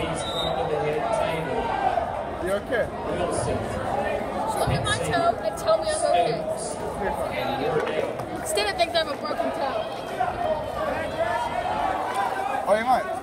knees come to the head table. You okay? Wheel sit. Look at my toe and tell me I'm okay. Stoops. You're fine. And you're down. Stina thinks I have a broken toe. Oh, you might.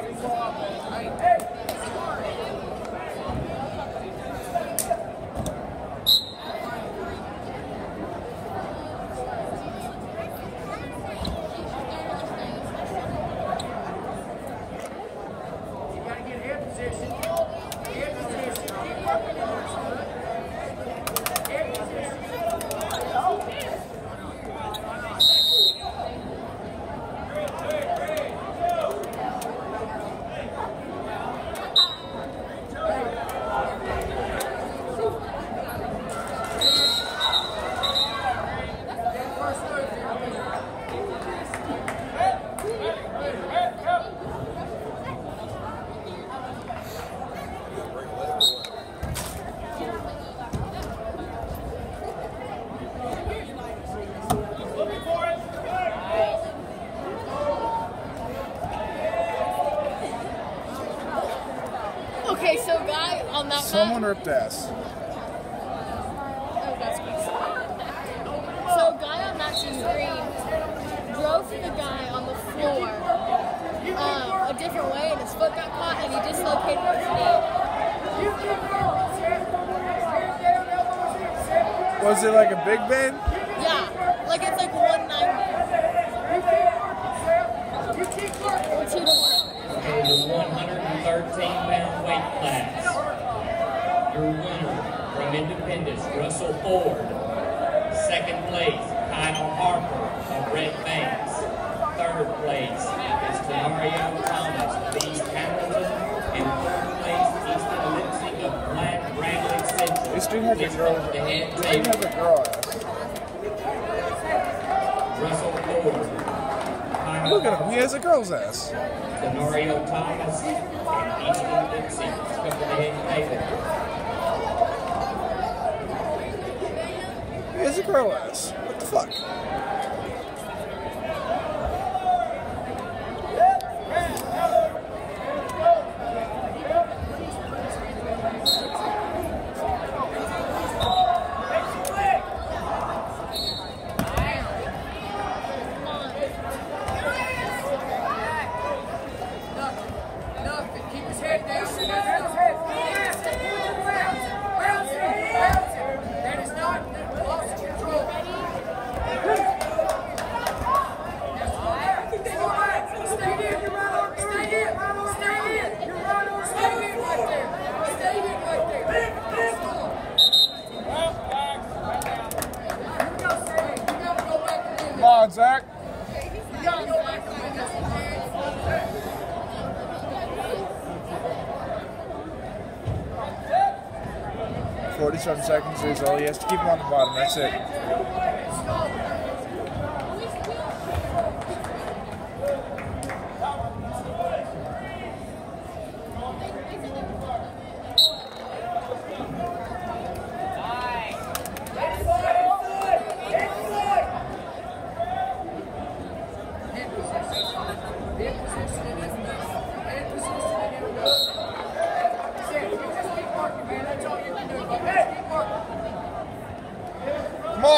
Hey, that Someone mat? ripped ass. Oh, that's good. So a guy on Max's screen drove the guy on the floor um, a different way, and his foot got caught, and he dislocated his knee. Was it like a big band? Yeah, like it's like 190 or two to one. The 113 pound weight class. Winner from Independence, Russell Ford. Second place, Kyle Harper of Red Banks. Third place is Denario Thomas of East Hamilton. And fourth place, Easton Lipsy of Black Bradley Central. This dude has a girl. the head table. has a girl. Russell Ford. Kyle Look at him. He has a girl's ass. Denario Thomas and Easton Lipsy. Please come to the head table. Girl ass. What the fuck? Keep his head down. Keep his head. Bounce it. Bounce it. That is not lost control. Stay in. You're right on. Stay in. Stay in. You're right on. Stay in right there. Stay in right there. You gotta stay in. You gotta go back and win Come on, Zach. You gotta go back and win one. Forty-seven seconds is all he has to keep him on the bottom. That's it.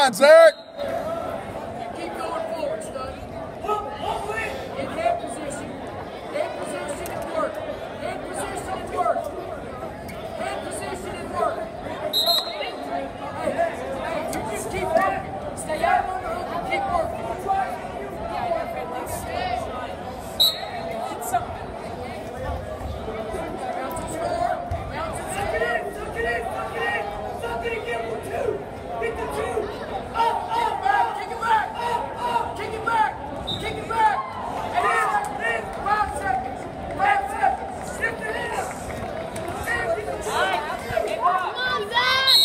Come on, Zach. Keep going forward, Stud. In head position. Head position and work. Head position and work. Head position and work. Hey, hey, you just keep working. Stay out on the hook and keep working. Bounce and score. Bounce and suck it in. Suck it in. Suck it in. Suck it in. Get the two. Get the two. Up, up, back. Kick it back. Up, up. Kick it back. Kick it back. And in. In. Five seconds. Five seconds. Shift it in. And get the two. Come on, Zach!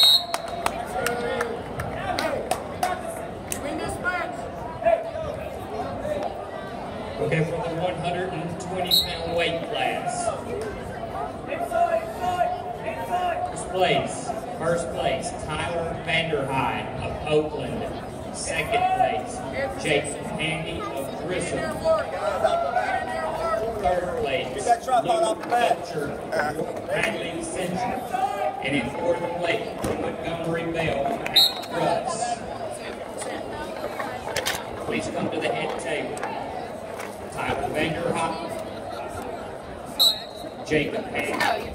Win this match. Okay, for the 120 pound weight class. First place, first place, Tyler Vanderheide of Oakland. Second place, Jason Handy of Grissom. There work. Get in there work. Third place, Luke Belcher of Bradley Central. And in fourth place, Montgomery Bell at Russ. Please come to the head table. Tyler Vanderheide, Jacob oh, Handy.